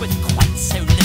With quite so